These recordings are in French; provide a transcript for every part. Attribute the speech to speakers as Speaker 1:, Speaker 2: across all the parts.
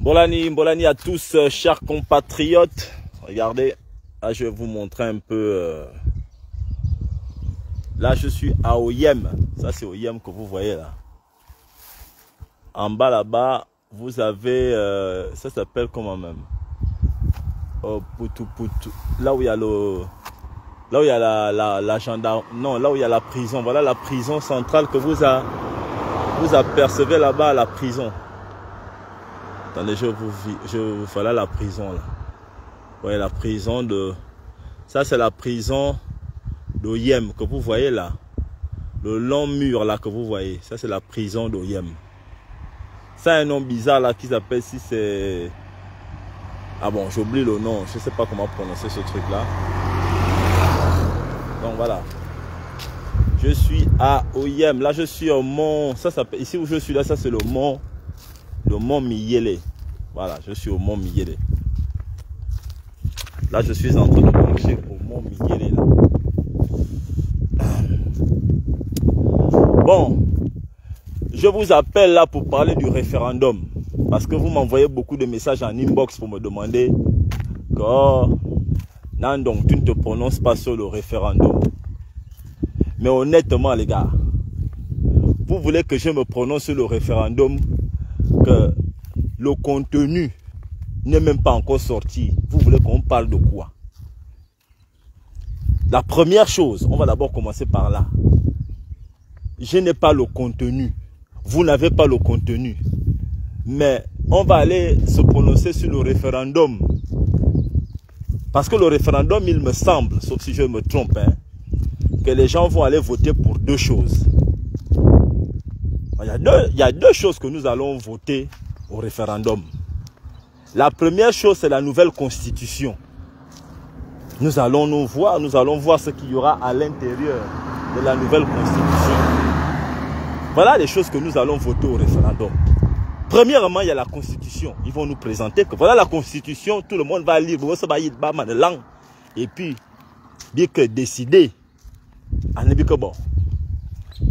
Speaker 1: Bolani, Bolani à tous, euh, chers compatriotes. Regardez, là je vais vous montrer un peu. euh, Là je suis à Oyem. Ça c'est Oyem que vous voyez là. En bas là-bas, vous avez. euh, Ça s'appelle comment même? Oh, Poutou Poutou. Là où il y a le. Là où il y a la, gendarme. Non, là où il y a la prison. Voilà la prison centrale que vous, a, vous apercevez là-bas la prison. Attendez, je vous voilà la prison là. Ouais, la prison de. Ça, c'est la prison d'Oyem que vous voyez là. Le long mur là que vous voyez. Ça, c'est la prison d'Oyem. Ça a un nom bizarre là qui s'appelle si c'est. Ah bon, j'oublie le nom. Je sais pas comment prononcer ce truc là. Donc voilà. Je suis à Oyem. Là, je suis au mont. Ça. Ici où je suis là, ça c'est le mont. Le mont Miyele. Voilà, je suis au mont Miyele. Là, je suis en train de marcher au mont Miyele. Bon, je vous appelle là pour parler du référendum. Parce que vous m'envoyez beaucoup de messages en inbox pour me demander non, donc tu ne te prononces pas sur le référendum. Mais honnêtement, les gars, vous voulez que je me prononce sur le référendum, que le contenu n'est même pas encore sorti. Vous voulez qu'on parle de quoi? La première chose, on va d'abord commencer par là. Je n'ai pas le contenu. Vous n'avez pas le contenu. Mais on va aller se prononcer sur le référendum. Parce que le référendum, il me semble, sauf si je me trompe, hein, que les gens vont aller voter pour deux choses. Il y, a deux, choses que nous allons voter au référendum. La première chose, c'est la nouvelle constitution. Nous allons nous voir, nous allons voir ce qu'il y aura à l'intérieur de la nouvelle constitution. Voilà les choses que nous allons voter au référendum. Premièrement, il y a la constitution. Ils vont nous présenter que voilà la constitution, tout le monde va lire, et puis, bien que décider.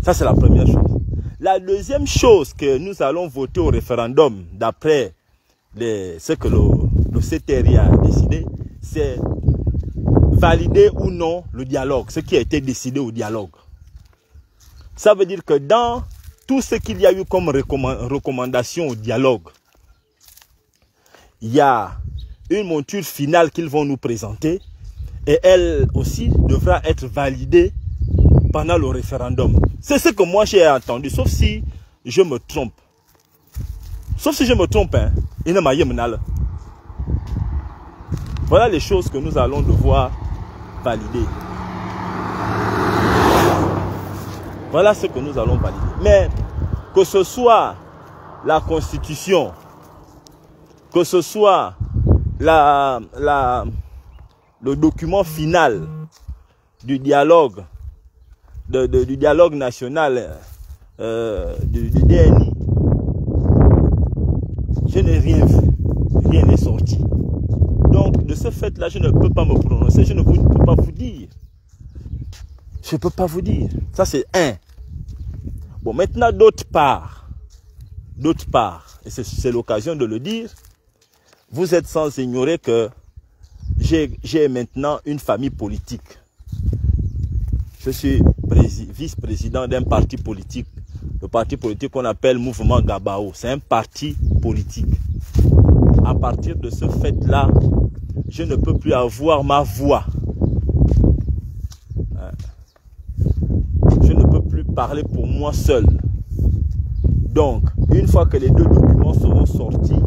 Speaker 1: Ça, c'est la première chose. La deuxième chose que nous allons voter au référendum, d'après ce que le, CTRI a décidé, c'est valider ou non le dialogue, ce qui a été décidé au dialogue. Ça veut dire que dans tout ce qu'il y a eu comme recommandation au dialogue, il y a une monture finale qu'ils vont nous présenter et elle aussi devra être validée pendant le référendum. C'est ce que moi j'ai entendu, sauf si je me trompe. Sauf si je me trompe, hein. Voilà les choses que nous allons devoir valider. Voilà ce que nous allons valider. Mais que ce soit la constitution, que ce soit le document final du dialogue, de, de, du dialogue national, euh, du, du DNI, je n'ai rien vu, rien n'est sorti. Donc, de ce fait-là, je ne peux pas me prononcer, je ne peux pas vous dire. Je ne peux pas vous dire. Ça, c'est un. Bon, maintenant, d'autre part, d'autre part, et c'est l'occasion de le dire, vous êtes sans ignorer que j'ai maintenant une famille politique. Je suis vice-président d'un parti politique, le parti politique qu'on appelle Mouvement Gabao. C'est un parti politique. À partir de ce fait-là, je ne peux plus avoir ma voix. Je ne peux plus parler pour moi seul. Donc, une fois que les deux documents seront sortis,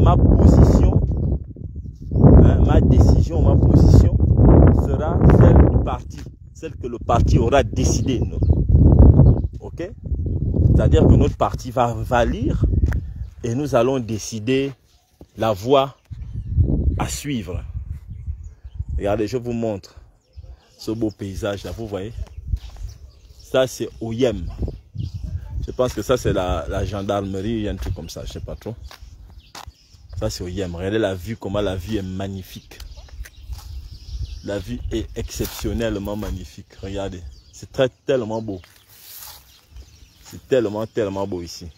Speaker 1: ma position, hein, ma décision, ma position sera celle du parti, celle que le parti aura décidé. Ok? C'est-à-dire que notre parti va, va lire et nous allons décider la voie à suivre. Regardez, je vous montre ce beau paysage là, vous voyez? Ça c'est Oyem. Je pense que ça c'est la, la, gendarmerie, un truc comme ça, je sais pas trop. Ça c'est Oyem. Regardez la vue, comment la vue est magnifique. La vue est exceptionnellement magnifique. Regardez, c'est très tellement beau. C'est tellement, tellement beau ici.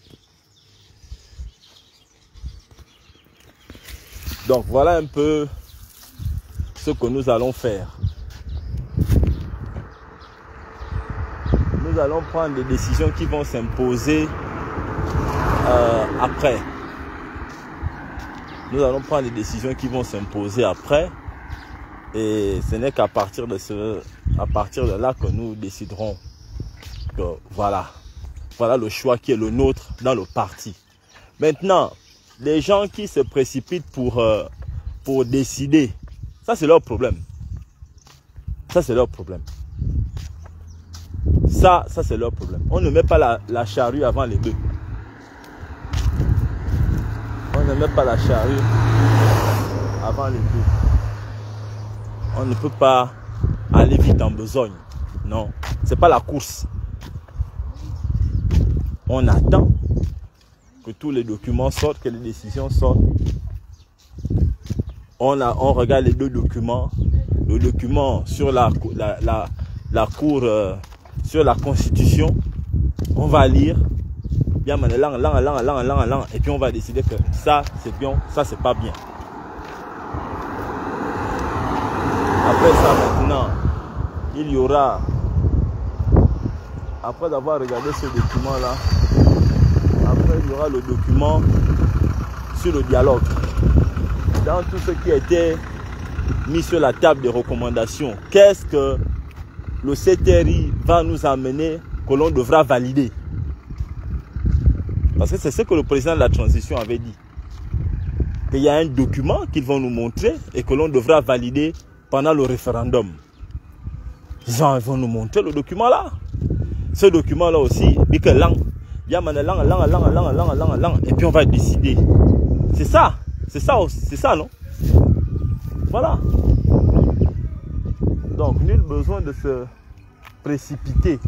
Speaker 1: Donc voilà un peu ce que nous allons faire. Nous allons prendre des décisions qui vont s'imposer euh, après. Nous allons prendre des décisions qui vont s'imposer après. Et ce n'est qu'à partir de ce, à partir de là que nous déciderons que voilà, voilà le choix qui est le nôtre dans le parti. Maintenant, les gens qui se précipitent pour, euh, pour décider, ça c'est leur problème. Ça c'est leur problème. Ça, ça c'est leur problème. On ne met pas la, la charrue avant les deux. On ne met pas la charrue avant les deux. On ne peut pas aller vite en besogne. Non, c'est pas la course. On attend que tous les documents sortent, que les décisions sortent. On, regarde les deux documents. Le document sur la, la, la, cour, euh, sur la constitution. On va lire. Et puis on va décider que ça c'est bien, ça c'est pas bien. Après ça maintenant, il y aura, après avoir regardé ce document là, après il y aura le document sur le dialogue. Dans tout ce qui a été mis sur la table des recommandations, qu'est-ce que le CTRI va nous amener que l'on devra valider? Parce que c'est ce que le président de la transition avait dit. Qu'il y a un document qu'ils vont nous montrer et que l'on devra valider pendant le référendum. Ils vont nous montrer le document là. Ce document là aussi, dit que langue, et puis on va décider. C'est ça, c'est ça, c'est ça, non? Voilà. Donc, nul besoin de se précipiter.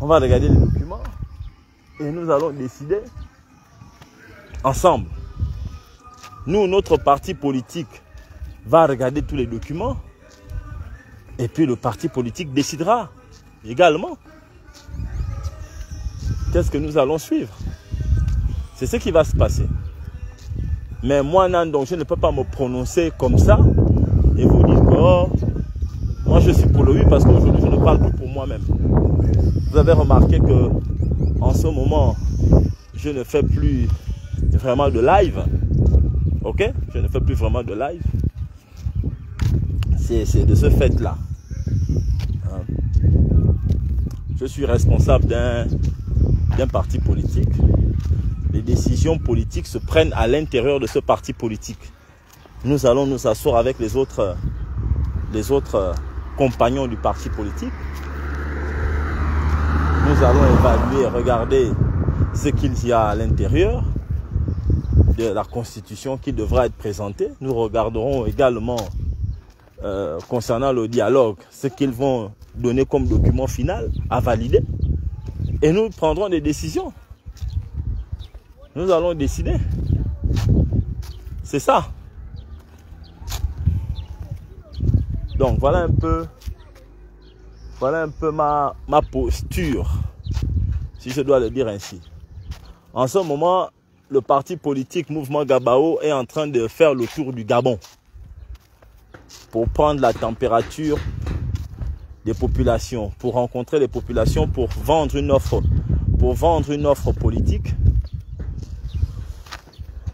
Speaker 1: On va regarder les documents et nous allons décider ensemble. Nous, notre parti politique va regarder tous les documents et puis le parti politique décidera également qu'est-ce que nous allons suivre? C'est ce qui va se passer. Mais moi, non, donc je ne peux pas me prononcer comme ça et vous dire que oh, moi je suis pour le oui parce qu'aujourd'hui je ne parle plus pour moi-même. Vous avez remarqué que en ce moment, je ne fais plus vraiment de live. Ok? Je ne fais plus vraiment de live. C'est de ce fait-là. Hein? Je suis responsable d'un parti politique. Les décisions politiques se prennent à l'intérieur de ce parti politique. Nous allons nous asseoir avec les autres, les autres compagnons du parti politique nous allons évaluer, regarder ce qu'il y a à l'intérieur de la constitution qui devra être présentée. Nous regarderons également euh, concernant le dialogue ce qu'ils vont donner comme document final à valider. Et nous prendrons des décisions. Nous allons décider. C'est ça. Donc voilà un peu voilà un peu ma, ma posture, si je dois le dire ainsi. En ce moment, le parti politique Mouvement Gabao est en train de faire le tour du Gabon pour prendre la température des populations, pour rencontrer les populations, pour vendre une offre, pour vendre une offre politique.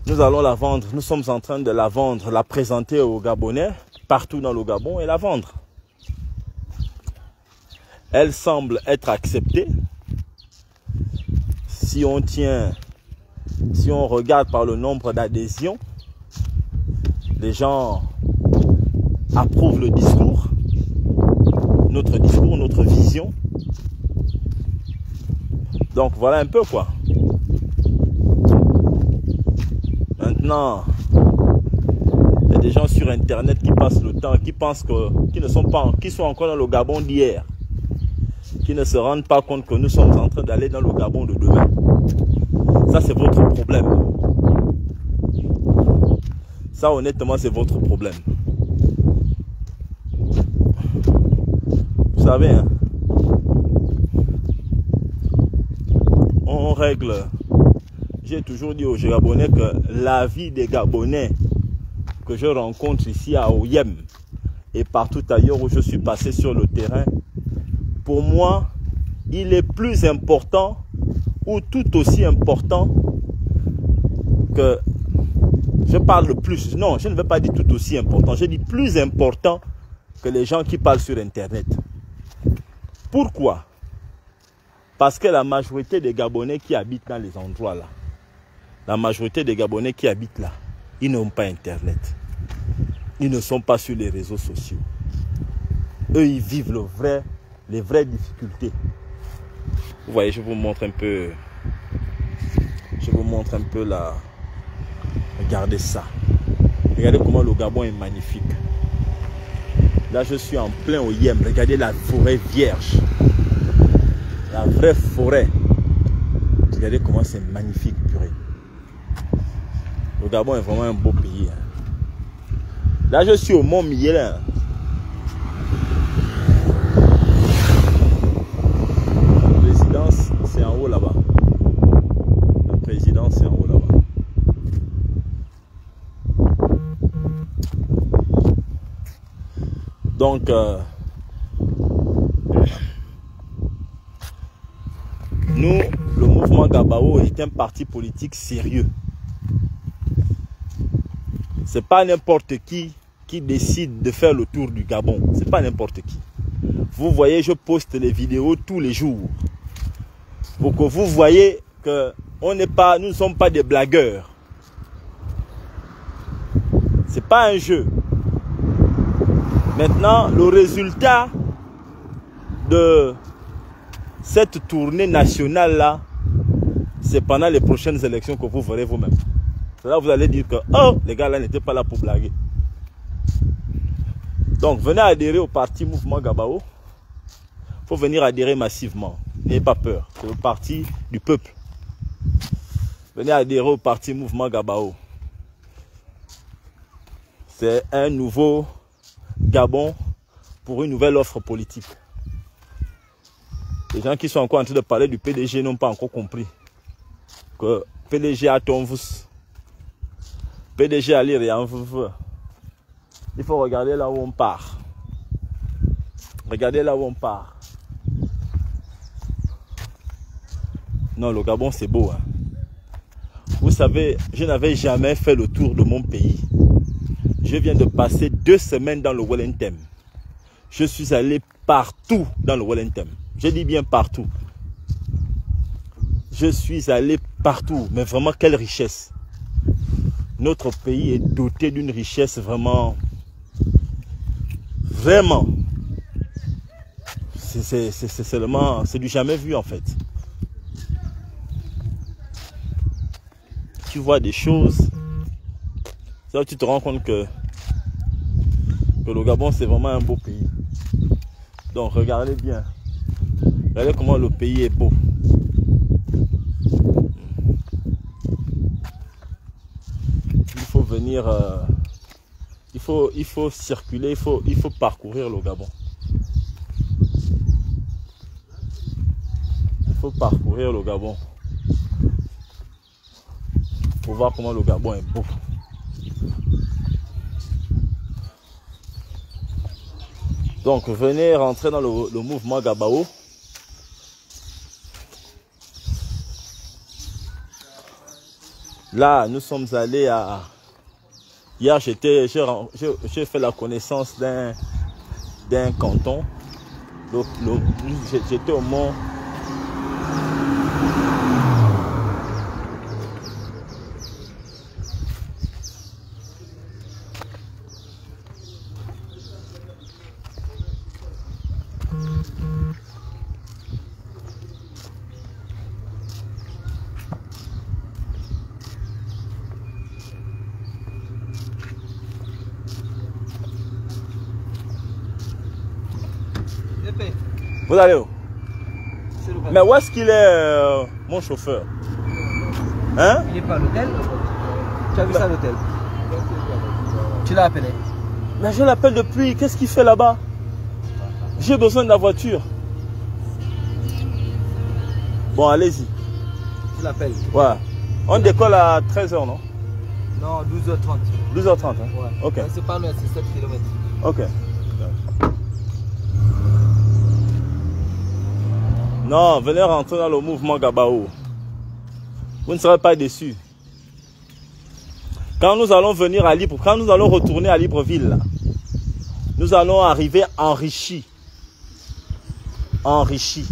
Speaker 1: Nous allons la vendre, nous sommes en train de la vendre, la présenter aux Gabonais, partout dans le Gabon et la vendre elle semble être acceptée. Si on tient, si on regarde par le nombre d'adhésions, les gens approuvent le discours, notre discours, notre vision. Donc voilà un peu quoi. Maintenant, il y a des gens sur internet qui passent le temps, qui pensent que, qui ne sont pas, qui sont encore dans le Gabon d'hier qui ne se rendent pas compte que nous sommes en train d'aller dans le Gabon de demain. Ça, c'est votre problème. Ça, honnêtement, c'est votre problème. Savez, hein, on règle. J'ai toujours dit aux Gabonais que la vie des Gabonais que je rencontre ici à Oyem et partout ailleurs où je suis passé sur le terrain, pour moi, il est plus important ou tout aussi important que je parle plus. Non, je ne veux pas dire tout aussi important. Je dis plus important que les gens qui parlent sur Internet. Pourquoi? Parce que la majorité des Gabonais qui habitent dans les endroits là, la majorité des Gabonais qui habitent là, ils n'ont pas Internet. Ils ne sont pas sur les réseaux sociaux. Eux, ils vivent les vraies difficultés. Vous voyez, je vous montre un peu. Je vous montre un peu là. Regardez ça. Regardez comment le Gabon est magnifique. Là, je suis en plein au Yem. Regardez la forêt vierge. La vraie forêt. Regardez comment c'est magnifique, purée. Le Gabon est vraiment un beau pays. Hein. Là, je suis au Mont Miel. La résidence, c'est en haut là-bas. La présidence, c'est en haut là-bas. Donc, euh, nous, le mouvement Gabao est un parti politique sérieux. C'est pas n'importe qui qui décide de faire le tour du Gabon. C'est pas n'importe qui. Vous voyez, je poste les vidéos tous les jours. Pour que vous voyez que on n'est pas, nous ne sommes pas des blagueurs. C'est pas un jeu. Maintenant, le résultat de cette tournée nationale-là, c'est pendant les prochaines élections que vous verrez vous-même. Là, vous allez dire que, oh, les gars là n'étaient pas là pour blaguer. Donc, venez adhérer au parti Mouvement Gabao. Il faut venir adhérer massivement. N'ayez pas peur. C'est le parti du peuple. Venez adhérer au parti Mouvement Gabao. C'est un nouveau Gabon pour une nouvelle offre politique. Les gens qui sont encore en train de parler du PDG n'ont pas encore compris que PDG a ton PDG à lire et en Il faut regarder là où on part. Regardez là où on part. Non, le Gabon, c'est beau. Hein. Vous savez, je n'avais jamais fait le tour de mon pays. Je viens de passer deux semaines dans le Wellington. Je suis allé partout dans le Wellington. Je dis bien partout. Je suis allé partout. Mais vraiment, quelle richesse. Notre pays est doté d'une richesse vraiment... Vraiment. C'est seulement... C'est du jamais vu en fait. Tu vois des choses. Tu te rends compte que le Gabon, c'est vraiment un beau pays. Donc, regardez bien. Regardez comment le pays est beau. Il faut venir... Euh, il, faut, il faut circuler, il faut, il faut parcourir le Gabon. Il faut parcourir le Gabon. Pour voir comment le Gabon est beau. Donc venez rentrer dans le, mouvement Gabao. Là, nous sommes allés à... Hier, j'ai fait la connaissance d'un canton. J'étais au mont Vous allez où? Mais où est-ce qu'il est, euh, mon chauffeur?
Speaker 2: Hein? Il n'est pas à l'hôtel? Tu as vu ça à l'hôtel? Tu l'as appelé?
Speaker 1: Mais je l'appelle depuis. Qu'est-ce qu'il fait là-bas? J'ai besoin de la voiture. Bon, allez-y.
Speaker 2: Tu l'appelles?
Speaker 1: Ouais. On décolle à 13h, non?
Speaker 2: Non, 12h30.
Speaker 1: 12h30, hein?
Speaker 2: Ouais.
Speaker 1: Ok.
Speaker 2: C'est pas loin, c'est 7 km.
Speaker 1: Ok. Non, venez rentrer dans le mouvement Gabao. Vous ne serez pas déçus. Quand nous allons venir à Libre, quand nous allons retourner à Libreville, nous allons arriver enrichis. Enrichis.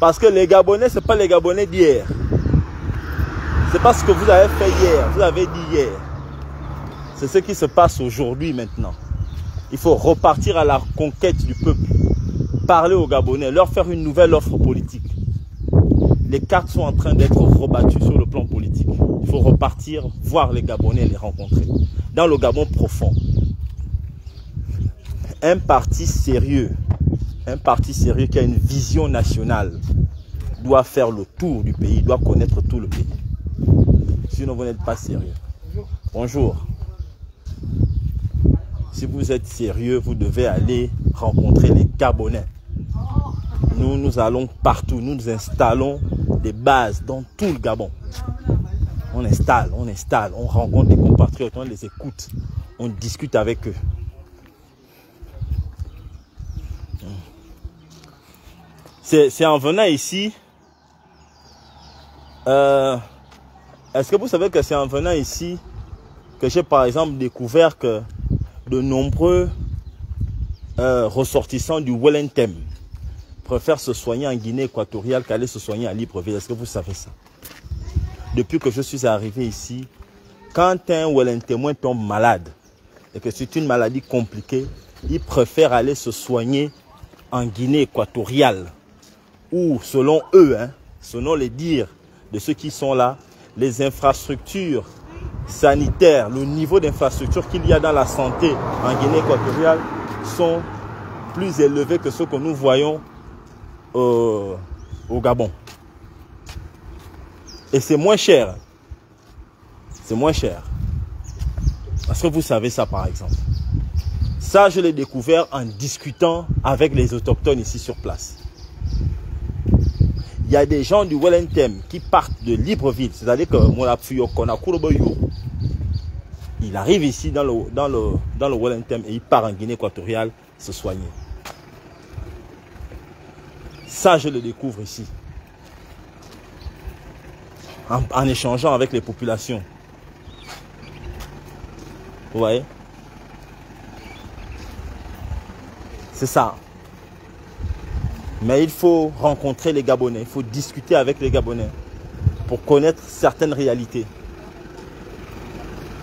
Speaker 1: Parce que les Gabonais, ce n'est pas les Gabonais d'hier. Ce n'est pas ce que vous avez fait hier, vous avez dit hier. C'est ce qui se passe aujourd'hui maintenant. Il faut repartir à la conquête du peuple. Parler aux Gabonais, leur faire une nouvelle offre politique. Les cartes sont en train d'être rebattues sur le plan politique. Il faut repartir, voir les Gabonais, les rencontrer. Dans le Gabon profond. Un parti sérieux, un parti sérieux qui a une vision nationale, doit faire le tour du pays, doit connaître tout le pays. Sinon, vous n'êtes pas sérieux. Bonjour. Si vous êtes sérieux, vous devez aller rencontrer les Gabonais. Nous, nous allons partout. Nous nous installons des bases dans tout le Gabon. On installe, on installe, on rencontre des compatriotes, on les écoute, on discute avec eux. C'est en venant ici. euh, Est-ce que vous savez que c'est en venant ici que j'ai par exemple découvert que de nombreux euh, ressortissants du Wellington préfèrent se soigner en Guinée équatoriale qu'aller se soigner à Libreville. Est-ce que vous savez ça? Depuis que je suis arrivé ici, quand un Wellington tombe malade et que c'est une maladie compliquée, il préfère aller se soigner en Guinée équatoriale où, selon eux, hein, selon les dires de ceux qui sont là, les infrastructures sanitaires, le niveau d'infrastructure qu'il y a dans la santé en Guinée équatoriale sont plus élevés que ceux que nous voyons euh, au Gabon. Et c'est moins cher. C'est moins cher. Parce que vous savez ça par exemple. Ça, je l'ai découvert en discutant avec les autochtones ici sur place. Il y a des gens du Wellington qui partent de Libreville, c'est-à-dire que il arrive ici dans le, dans le, dans le Wellington et il part en Guinée équatoriale se soigner. Ça, je le découvre ici. En, en échangeant avec les populations. Vous voyez? C'est ça. Mais il faut rencontrer les Gabonais, il faut discuter avec les Gabonais pour connaître certaines réalités.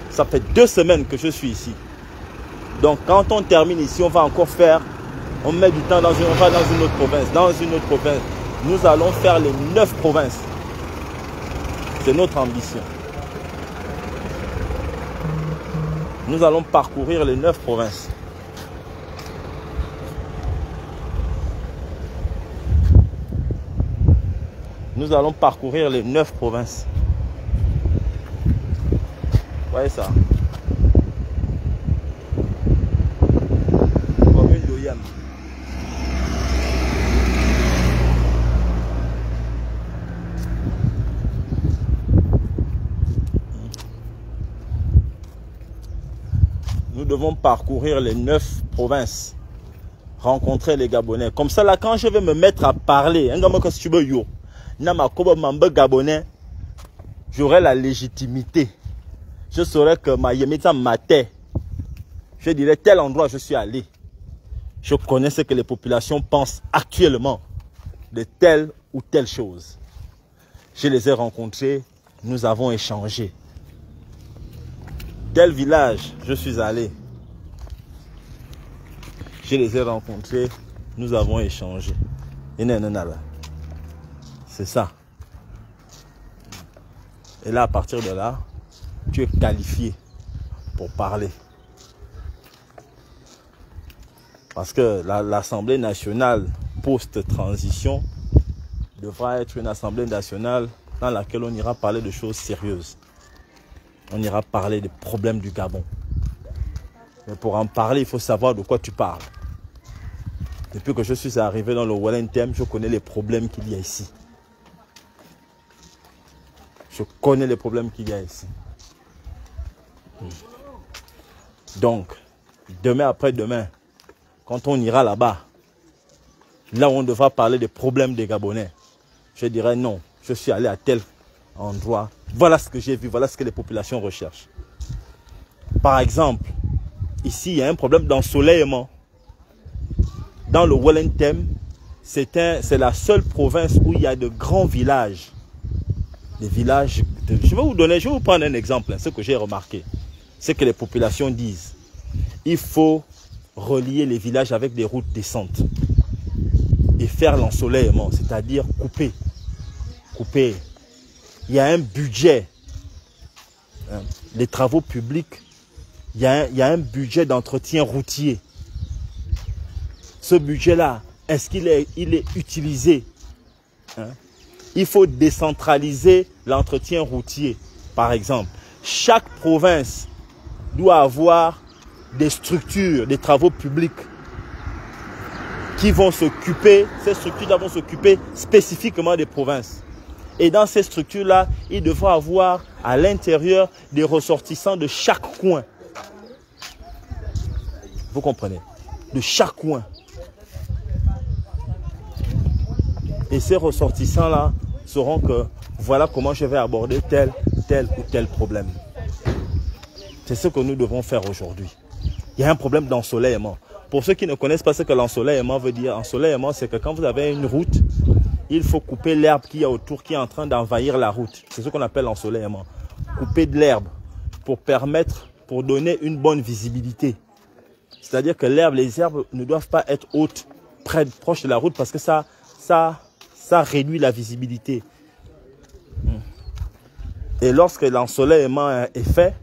Speaker 1: Ça fait deux semaines que je suis ici. Donc quand on termine ici, on va encore faire, on met du temps dans une, on va dans une autre province, dans une autre province. Nous allons faire les neuf provinces. C'est notre ambition. Nous allons parcourir les neuf provinces. Nous allons parcourir les neuf provinces. Voyez ça. Parcourir les neuf provinces, rencontrer les Gabonais. Comme ça, là, quand je vais me mettre à parler, Mamba Gabonais, j'aurai la légitimité. Je saurais que ma Yemita Mate, je dirais tel endroit je suis allé. Je connais ce que les populations pensent actuellement de telle ou telle chose. Je les ai rencontrés, nous avons échangé. Tel village je suis allé. Je les ai rencontrés, nous avons échangé. C'est ça. Et là, à partir de là, tu es qualifié pour parler. Parce que l'Assemblée nationale post-transition devra être une Assemblée nationale dans laquelle on ira parler de choses sérieuses. On ira parler des problèmes du Gabon. Mais pour en parler, il faut savoir de quoi tu parles. Depuis que je suis arrivé dans le Wellington, je connais les problèmes qu'il y a ici. Je connais les problèmes qu'il y a ici. Donc, demain après-demain, quand on ira là-bas, là où on devra parler des problèmes des Gabonais, je dirais non, je suis allé à tel endroit, voilà ce que j'ai vu, voilà ce que les populations recherchent. Par exemple, ici, il y a un problème d'ensoleillement. Dans le Wellington, c'est la seule province où il y a de grands villages. Des villages, je vais vous donner, je vais vous prendre un exemple, ce que j'ai remarqué. Ce que les populations disent. Il faut relier les villages avec des routes décentes et faire l'ensoleillement, c'est-à-dire couper. Couper. Il y a un budget. Hein, les travaux publics, il y a il y a un budget d'entretien routier. Ce budget-là, est-ce qu'il est, il est utilisé hein? Il faut décentraliser l'entretien routier, par exemple. Chaque province doit avoir des structures, des travaux publics qui vont s'occuper, ces structures-là vont s'occuper spécifiquement des provinces. Et dans ces structures-là, il devra avoir à l'intérieur des ressortissants de chaque coin. Vous comprenez? De chaque coin. Et ces ressortissants-là sauront que voilà comment je vais aborder tel, tel ou tel problème. C'est ce que nous devons faire aujourd'hui. Il y a un problème d'ensoleillement. Pour ceux qui ne connaissent pas ce que l'ensoleillement veut dire, ensoleillement, c'est que quand vous avez une route, il faut couper l'herbe qui est autour, qui est en train d'envahir la route. C'est ce qu'on appelle l'ensoleillement. Couper de l'herbe pour permettre, pour donner une bonne visibilité. C'est-à-dire que l'herbe, les herbes ne doivent pas être hautes, près, proches de la route parce que ça, ça, ça réduit la visibilité. Et lorsque l'ensoleillement est fait,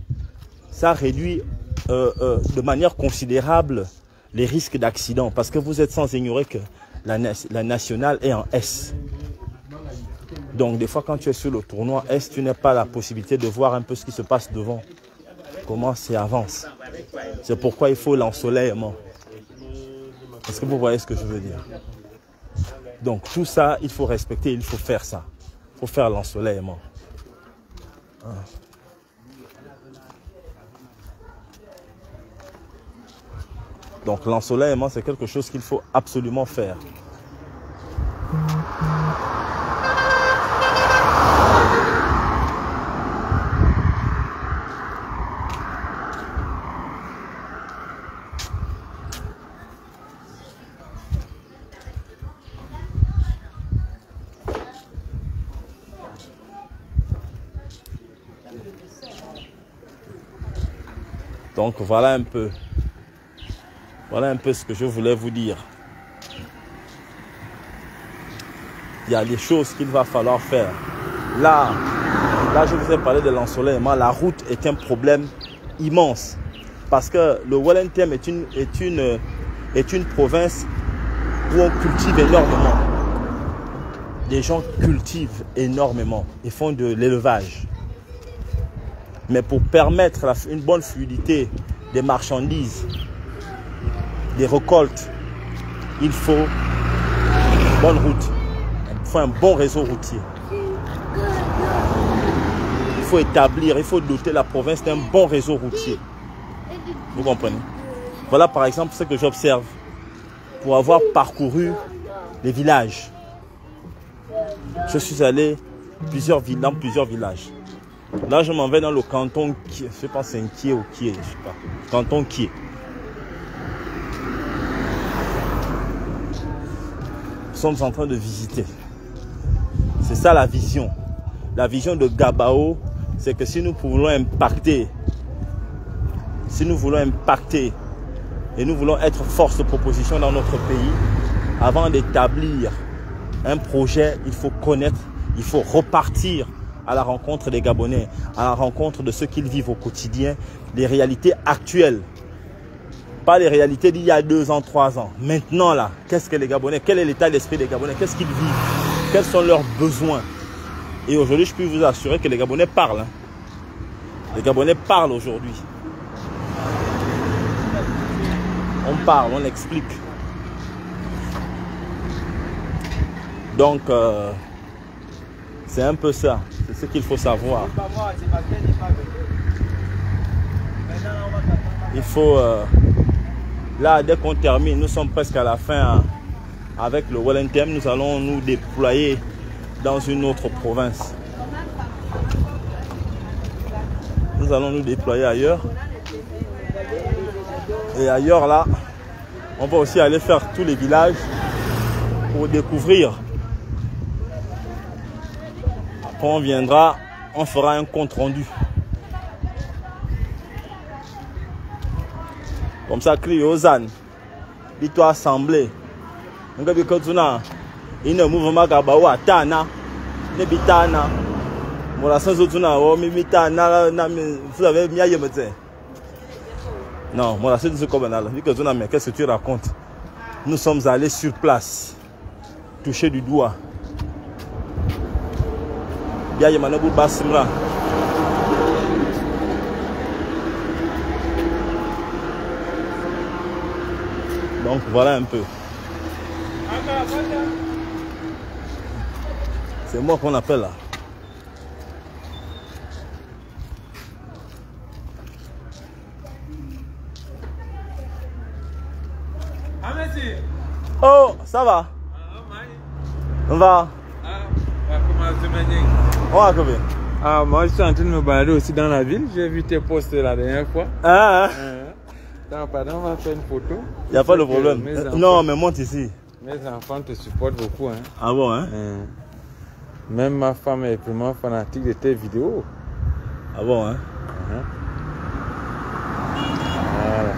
Speaker 1: ça réduit euh, euh, de manière considérable les risques d'accident. Parce que vous êtes sans ignorer que la, la, nationale est en S. Donc des fois quand tu es sur le tournoi S, tu n'as pas la possibilité de voir un peu ce qui se passe devant. Comment ça avance. C'est pourquoi il faut l'ensoleillement. Est-ce que vous voyez ce que je veux dire? Donc tout ça, il faut respecter, il faut faire ça. Il faut faire l'ensoleillement. Ah. Donc l'ensoleillement, c'est quelque chose qu'il faut absolument faire. Donc voilà un peu. Voilà un peu ce que je voulais vous dire. Il y a des choses qu'il va falloir faire. Là, là je vous ai parlé de l'ensoleillement. La route est un problème immense. Parce que le Wellington est une, est une, est une province où on cultive énormément. Les gens cultivent énormément et font de l'élevage. Mais pour permettre une bonne fluidité des marchandises, des récoltes, il faut une bonne route. Il faut un bon réseau routier. Il faut établir, il faut doter la province d'un bon réseau routier. Vous comprenez? Voilà par exemple ce que j'observe pour avoir parcouru les villages. Je suis allé plusieurs, dans plusieurs villages. Là, je m'en vais dans le canton qui, je sais pas c'est qui ou qui, je sais pas. Canton qui. Nous sommes en train de visiter. C'est ça la vision. La vision de Gabao, c'est que si nous voulons impacter, si nous voulons impacter et nous voulons être force de proposition dans notre pays, avant d'établir un projet, il faut connaître, il faut repartir à la rencontre des Gabonais, à la rencontre de ceux qu'ils vivent au quotidien, les réalités actuelles. Pas les réalités d'il y a deux ans, trois ans. Maintenant, là, qu'est-ce que les Gabonais, quel est l'état d'esprit des Gabonais, qu'est-ce qu'ils vivent, quels sont leurs besoins? Et aujourd'hui, je peux vous assurer que les Gabonais parlent. Hein. Les Gabonais parlent aujourd'hui. On parle, on explique. Donc, euh, c'est un peu ça. C'est ce qu'il faut savoir. Il faut... euh, là, dès qu'on termine, nous sommes presque à la fin hein, avec le Wellington. Nous allons nous déployer dans une autre province. Nous allons nous déployer ailleurs. Et ailleurs, là, on va aussi aller faire tous les villages pour découvrir. Après, on viendra, on fera un compte rendu. Comme ça, crie ânes. Dis-toi assemblée. Nga bi kotuna. Ine mouvement tana. Ne bitana. Mola sans otuna o mi mitana na mi vous avez. Non, Zona, mais qu'est-ce que tu racontes? Nous sommes allés sur place. Toucher du doigt. Bien Yamanabu Basimra. Donc voilà un peu. C'est moi qu'on appelle là.
Speaker 3: Ah, merci.
Speaker 1: Oh, ça va
Speaker 3: Ah, Mike.
Speaker 1: On va
Speaker 3: ah, moi, je suis en train de me balader aussi dans la ville. J'ai vu tes posts la dernière fois.
Speaker 1: Ah, ah.
Speaker 3: ah. Attends, pardon, on va faire une photo.
Speaker 1: Il n'y a pas de problème. Euh, non, mais monte ici.
Speaker 3: Mes enfants te supportent beaucoup. Hein.
Speaker 1: Ah bon, hein?
Speaker 3: hein. Même ma femme est vraiment fanatique de tes vidéos.
Speaker 1: Ah bon, hein?
Speaker 3: Uh-huh. Voilà.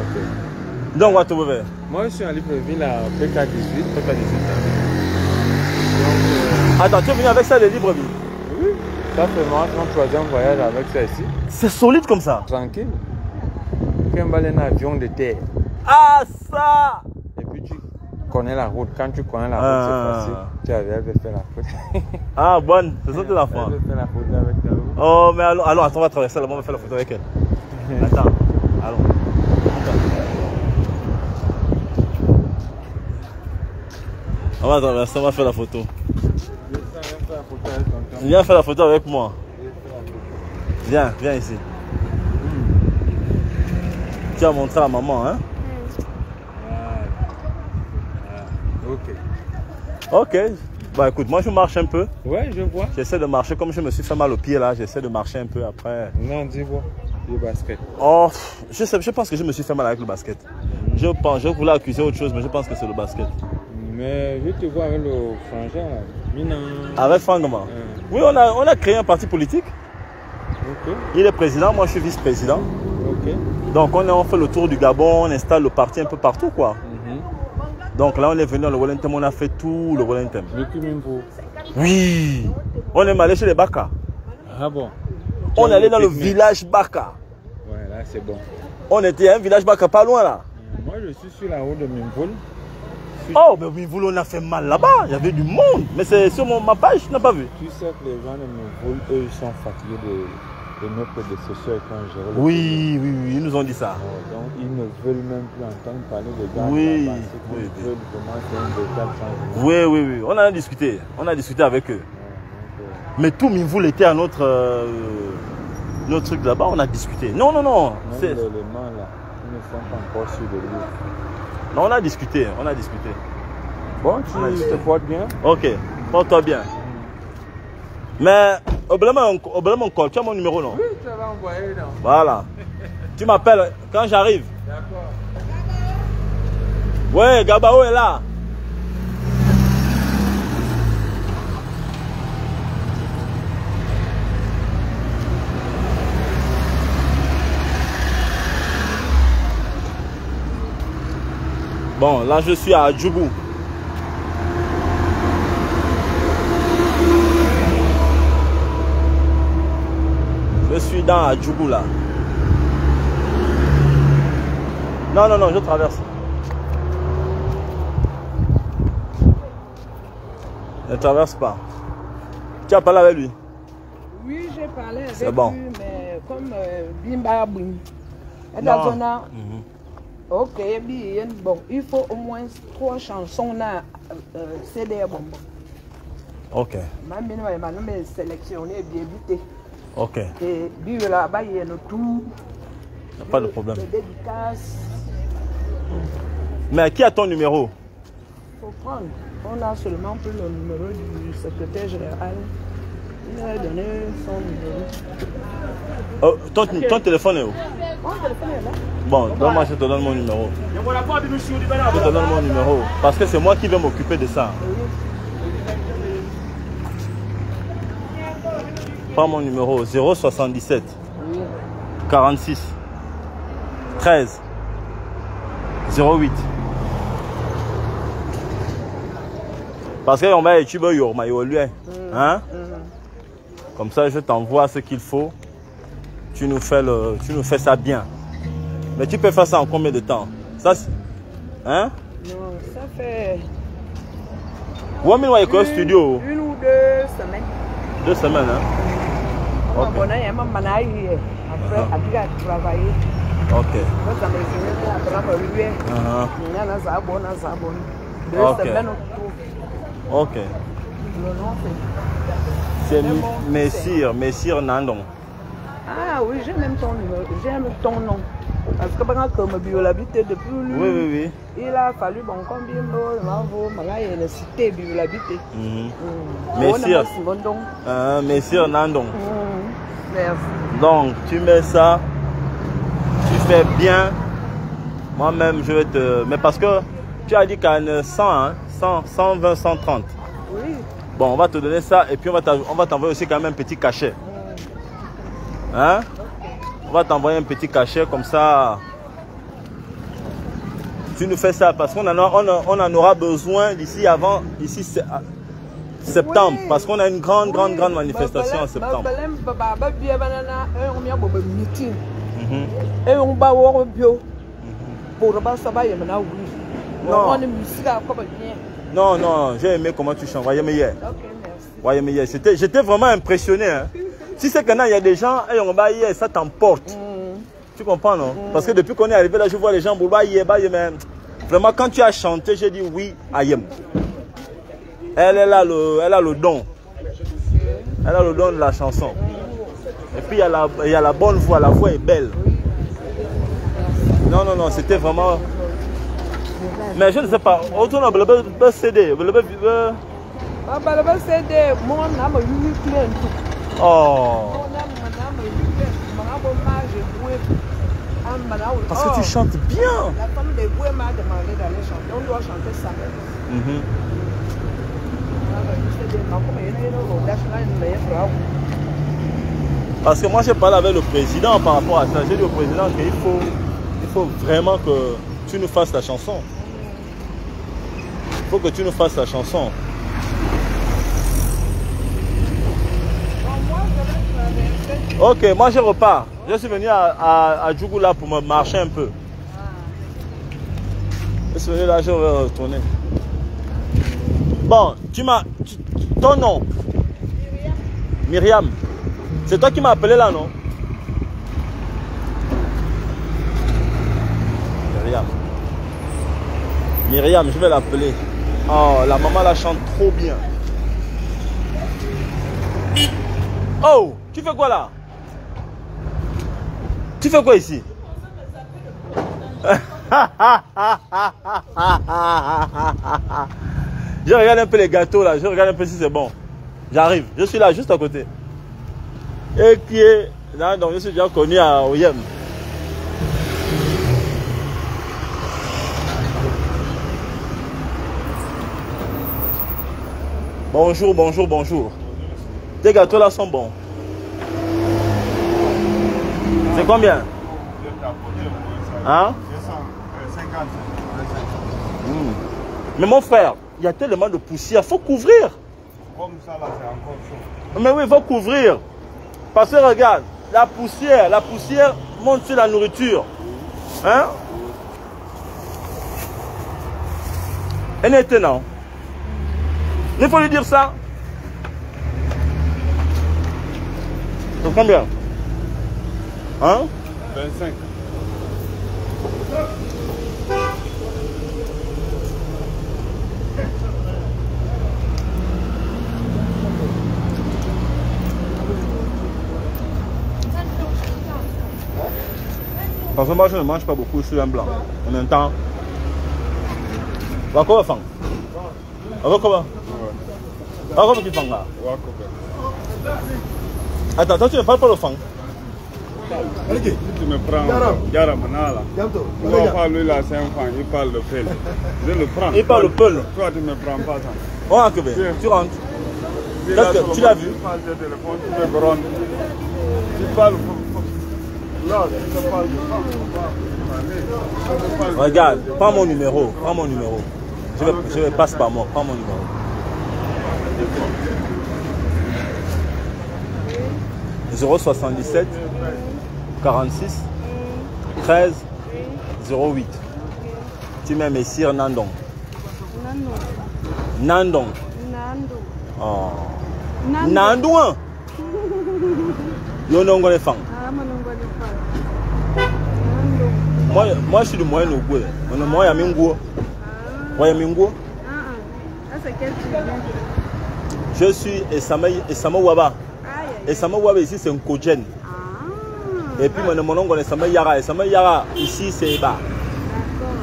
Speaker 3: Ok.
Speaker 1: Donc, on va te
Speaker 3: Moi, je suis à Libreville à PK18. PK18,
Speaker 1: Attends, tu es venu avec ça de Libreville
Speaker 3: oui, ça fait mon mon troisième voyage avec ça ici.
Speaker 1: C'est solide comme ça.
Speaker 3: Tranquille. Un avion de terre.
Speaker 1: Ah, ça
Speaker 3: Et puis tu connais la route. Quand tu connais la route,
Speaker 1: Ah.
Speaker 3: c'est facile. Tu arrives à faire la route.
Speaker 1: Ah, bonne. C'est ça de la fin.
Speaker 3: Elle veut faire la route avec ta route.
Speaker 1: Oh, mais allons, allons, attends, on va traverser là-bas, on va faire la photo avec elle. Attends, allons. On va traverser, on va faire la photo.
Speaker 3: Viens faire la photo avec ton temps.
Speaker 1: Viens faire la photo avec moi.
Speaker 3: Viens.
Speaker 1: Viens, ici. Tu as montré à maman, hein?
Speaker 3: Ok.
Speaker 1: Ok. Bah écoute, moi je marche un peu.
Speaker 3: Ouais, je vois.
Speaker 1: J'essaie de marcher comme je me suis fait mal au pied là. J'essaie de marcher un peu après.
Speaker 3: Non, dis-moi. Le basket.
Speaker 1: Oh, je, sais, je pense que je me suis fait mal avec le basket. Je pense, je voulais accuser autre chose, mais je pense que c'est le basket.
Speaker 3: Mais je te vois avec le frangin là. Mina.
Speaker 1: Avec Fangama.
Speaker 3: Euh,
Speaker 1: Oui, on a, on a créé un parti politique. Il est président, moi je suis vice-président. Donc on, fait le tour du Gabon, on installe le parti un peu partout quoi.
Speaker 3: Mhm.
Speaker 1: Donc là on est venu dans le Wellington, on a fait tout le Wellington. Oui. On est allé chez les Baka.
Speaker 3: Ah bon.
Speaker 1: On est allé dans le village Baka.
Speaker 3: Ouais, là c'est bon.
Speaker 1: On était à un village Baka pas loin là.
Speaker 3: Euh, Moi je suis sur la route de Mimpoul.
Speaker 1: Oh, mais oui, vous, on a fait mal là-bas. Il y avait du monde. Mais c'est sur mon, ma page, tu n'as pas vu.
Speaker 3: Tu sais que les gens de Mimpoul, eux, ils sont fatigués de, de géré le pays.
Speaker 1: Oui, oui, oui, ils nous ont dit ça.
Speaker 3: Euh, Donc ils ne veulent même plus entendre parler de gars
Speaker 1: Oui, oui,
Speaker 3: qu'ils
Speaker 1: oui.
Speaker 3: veulent vraiment un.
Speaker 1: Oui, oui, oui. On en a discuté. On a discuté avec eux.
Speaker 3: Ouais, donc, euh,
Speaker 1: Mais tout Minvoul était à notre, euh, notre truc là-bas. On a discuté. Non, non, non.
Speaker 3: Même là, ils ne sont pas encore sûrs de lui.
Speaker 1: Non, on a discuté. On a discuté.
Speaker 3: Bon, tu te portes bien?
Speaker 1: Ok. Porte-toi bien. Mais, au blâme encore, tu as mon numéro, non?
Speaker 3: Oui, tu vas envoyer non
Speaker 1: Voilà. Tu m'appelles quand j'arrive.
Speaker 3: D'accord.
Speaker 1: Ouais, Gabao est là. Bon, là je suis à Djougou. Je suis dans Djougou là. Non, non, non, je traverse. Ne traverse pas. Tu as parlé avec lui?
Speaker 4: Oui, j'ai parlé avec
Speaker 1: bon.
Speaker 4: lui, mais comme euh, Bimba Boum. Et
Speaker 1: Non. Mhm.
Speaker 4: Ok, bien, bon, il faut au moins trois chansons là, euh, CD bon.
Speaker 1: Ok,
Speaker 4: Ma mine va me sélectionner bien buté.
Speaker 1: Ok,
Speaker 4: Et Bill là, bah, il y a le tout.
Speaker 1: pas de problème.
Speaker 4: Les dédicaces.
Speaker 1: Mais qui a ton numéro?
Speaker 4: Faut prendre. On a seulement pris le numéro du secrétaire général. Il donné son numéro.
Speaker 1: Oh, ton, téléphone est où?
Speaker 4: Mon téléphone est là.
Speaker 1: Bon, donne-moi, je te donne mon numéro. Je te donne mon numéro. Parce que c'est moi qui vais m'occuper de ça. Prends mon numéro 077
Speaker 4: Oui.
Speaker 1: 46 13 08. Parce qu'on va étudier yo mayo lui. Hein? Comme ça je t'envoie ce qu'il faut. Tu nous fais le tu nous fais ça bien. Mais tu peux faire ça en combien de temps? Ça c'est- hein?
Speaker 4: Non, ça fait
Speaker 1: ouais, école studio?
Speaker 4: une ou deux semaines.
Speaker 1: Deux semaines, hein? Ok.
Speaker 4: manaï. Après,
Speaker 1: Ah.
Speaker 4: travailler.
Speaker 1: Ok.
Speaker 4: Quand ça m'a fini, après, on a eu. On a ça bon, on a ça bon. Deux
Speaker 1: Ok. Ok.
Speaker 4: C'est. Mais
Speaker 1: Messire, Messire Nandong.
Speaker 4: Ah oui, j'ai même ton numéro, j'ai même ton nom. Parce que pendant que me biolabité depuis lui,
Speaker 1: Oui, oui, oui.
Speaker 4: il a fallu bon combien de m'envoie, m'a il a cité biolabité.
Speaker 1: Mhm.
Speaker 4: Mm.
Speaker 1: Messire.
Speaker 4: Donc.
Speaker 1: Euh, Messire Nandong.
Speaker 4: Mm. Merci.
Speaker 1: Donc, tu mets ça, tu fais bien. Moi-même, je vais te. Mais parce que tu as dit qu'à 100, hein, 100, 120, 130.
Speaker 4: Oui.
Speaker 1: Bon, on va te donner ça et puis on va t'envoyer aussi quand même un petit cachet. Hein? On va t'envoyer un petit cachet comme ça. Tu nous fais ça parce qu'on en, on, en aura besoin d'ici avant, d'ici à- septembre.
Speaker 4: Oui.
Speaker 1: Parce qu'on a une grande, grande,
Speaker 4: Oui.
Speaker 1: grande manifestation en septembre.
Speaker 4: balem, il.
Speaker 1: Non. Non, j'ai aimé comment tu chantes. Voyez, hier.
Speaker 4: Ok, merci.
Speaker 1: Voyez, hier. J'étais vraiment impressionné. Hein. Si c'est qu'il y a des gens, et on va hier, ça t'emporte.
Speaker 4: Mm.
Speaker 1: Tu comprends, non? Parce que depuis qu'on est arrivé là, je vois les gens, bah, yé, mais vraiment, quand tu as chanté, j'ai dit oui, Ayem. Elle, elle, a le, elle a le don. Elle a le don de la chanson. Et puis, il y, a la, il y a la bonne voix, la voix est belle. Non, non, non, c'était vraiment. Mais je ne sais pas, autour de le le CD, le- le- le-
Speaker 4: Ah, bah, là-bas, c'est des. Moi, on a ma huit clients.
Speaker 1: Oh.
Speaker 4: Ah,
Speaker 1: parce que tu chantes bien.
Speaker 4: La femme des bouées m'a demandé d'aller chanter. On doit chanter ça. Une autre.
Speaker 1: Parce que moi, j'ai parlé avec le président par rapport à ça. J'ai dit au président qu'il faut, il faut vraiment que tu nous fasses la chanson. Faut que tu nous fasses la chanson. Ok, moi je repars. Je suis venu à, à, à pour me marcher un peu. Je suis venu là, je vais retourner. Bon, tu m'as. Ton nom? Myriam. C'est toi qui m'as appelé là, non? Myriam. Myriam, je vais l'appeler. Oh, la maman la chante trop bien. Oh, tu fais quoi là? Tu fais quoi ici? Je regarde un peu les gâteaux là, je regarde un peu si c'est bon. J'arrive, je suis là juste à côté. Et qui est là, donc je suis déjà connu à Oyem. Bonjour, bonjour, bonjour. Tes gâteaux là sont bons. C'est combien? Hein? Hmm. Mais mon frère, il y a tellement de poussière, faut couvrir.
Speaker 3: Comme ça, là, c'est encore chaud.
Speaker 1: Mais oui, il faut couvrir. Parce que regarde, la poussière, la poussière monte sur la nourriture. Hein? Et maintenant, il faut lui dire ça. C'est combien? Hein?
Speaker 3: 25.
Speaker 1: Parce que moi je ne mange pas beaucoup, je suis un blanc. En même temps. Va comment faire Va comment? Attends, toi, tu ne parles pas le fang.
Speaker 5: Tu me prends Yara Manala. Pas lui là, c'est un fan, il parle le pel. Je le prends.
Speaker 1: Il parle le peul.
Speaker 5: Toi, tu ne me prends pas ça.
Speaker 1: Tu rentres. Que tu
Speaker 5: le
Speaker 1: l'as vu
Speaker 5: Tu parles de téléphone, tu me bronnes. Tu parles. Là, tu te parles de. Tu
Speaker 1: Regarde, prends mon numéro. Prends mon numéro. Je vais, je vais passe par moi. Prends mon numéro. 077 46 13 08. Tu mets Messire Nandong.
Speaker 6: Nando.
Speaker 1: Nandong.
Speaker 6: Nando.
Speaker 1: Oh.
Speaker 6: Nando.
Speaker 1: Nandouin. Yo non connais fang.
Speaker 6: Ah.
Speaker 1: Moi, moi je suis du moyen au goût. Moi mingo.
Speaker 6: Ah.
Speaker 1: Moi ya mingo.
Speaker 6: Ah, ah. Ça, c'est quel truc
Speaker 1: Je suis Esama Esama Waba. Esama Waba ici c'est un cogen.
Speaker 6: Ah.
Speaker 1: Et puis mon mon nom est Esama Yara. Esama Yara ici c'est Eba.
Speaker 6: D'accord.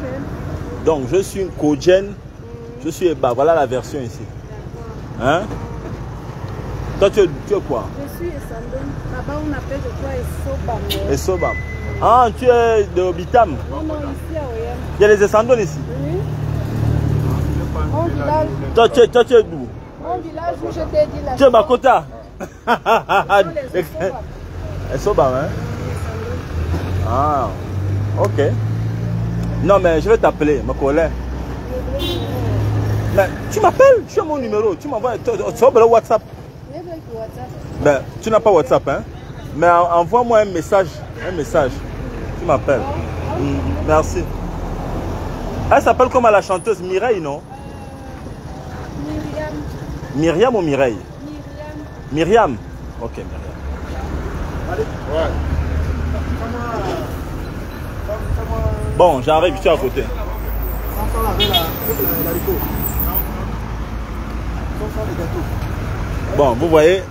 Speaker 6: Ok.
Speaker 1: Donc je suis un cogen. Je suis Eba. Voilà la version ici.
Speaker 6: D'accord.
Speaker 1: Hein? Toi tu es, tu es quoi?
Speaker 6: Je suis Essandon. Là-bas, on appelle de toi Essoba. mais-
Speaker 1: Esoba. Ah, tu es de Obitam.
Speaker 6: Non, non, ici à.
Speaker 1: Il y a les descendants ici.
Speaker 6: Oui. Mon village,
Speaker 1: Toi tu es, toi, tu es d'où?
Speaker 6: mon village où je t'ai dit la
Speaker 1: Tu es. Esoba, hein? Ah, ok. Non, mais je vais t'appeler, ma collègue. Mais tu m'appelles, tu as mon numéro, tu m'envoies, tu as le WhatsApp. Ben, tu n'as pas WhatsApp, hein? Mais en- envoie-moi un message, un message. Tu m'appelles. Mm, merci. Elle s'appelle comment la chanteuse? Mireille, non?
Speaker 6: Myriam.
Speaker 1: Ou Mireille?
Speaker 6: Myriam.
Speaker 1: Myriam. Ok, Myriam.
Speaker 5: Ouais.
Speaker 1: Bon, j'arrive, je suis à côté. Bon, vous voyez,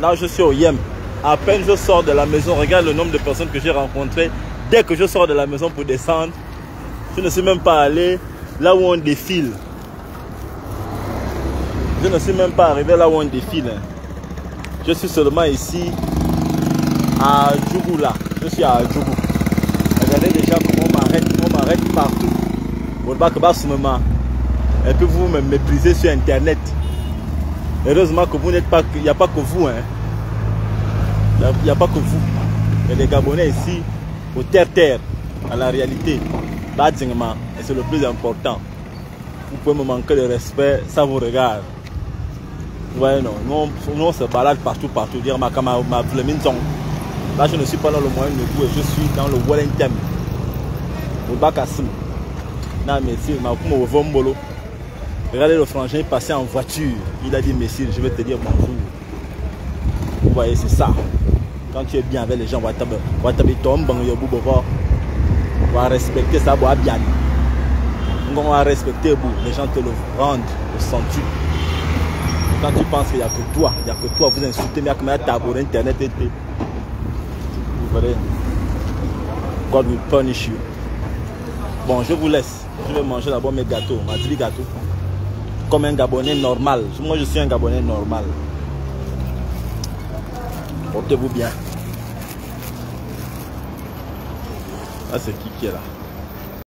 Speaker 1: là je suis au Yem. À peine je sors de la maison, regarde le nombre de personnes que j'ai rencontrées. Dès que je sors de la maison pour descendre, je ne suis même pas allé là où on défile. Je ne suis même pas arrivé là où on défile. hein. Je suis seulement ici à Djougou. Je suis à Djougou. Regardez déjà comment on m'arrête, on m'arrête partout. Et puis vous me méprisez sur internet. Heureusement que vous n'êtes pas, il n'y a pas que vous, hein. Il n'y a, pas que vous. Il y a des Gabonais ici, au terre-terre, à la réalité. Badzingma, et c'est le plus important. Vous pouvez me manquer de respect, ça vous regarde. Ouais, non, nous, on- se balade partout, partout. Dire ma ma ma. Là, je ne suis pas dans le moyen de goût, je suis dans le Wellington. Au Bakassim. Non, merci, ma kuma au Vombolo. Regardez le frangin passé en voiture. Il a dit, Messie, je vais te dire bonjour. Vous voyez, c'est ça. Quand tu es bien avec les gens, on va respecter ça, on va bien. On va respecter. Les gens te le rendent, le sens-tu. Quand tu penses qu'il n'y a que toi, il n'y a que toi, vous insultez, mais il y a tabou, internet et. Vous voyez. God will punish you. Bon, je vous laisse. Je vais manger d'abord mes gâteaux, ma dix gâteaux. Comme un Gabonais normal. Moi, je suis un Gabonais normal. Portez-vous bien. Ah, c'est qui qui est là?